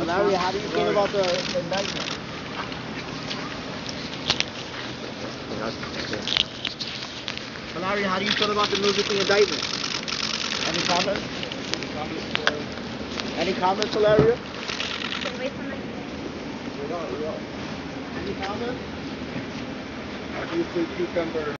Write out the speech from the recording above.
Larry, how do you feel about the indictment? Larry, how do you feel about the musical indictment? Any comments? Any comments? Hilaria? Wait for my Any comments? Do you cucumber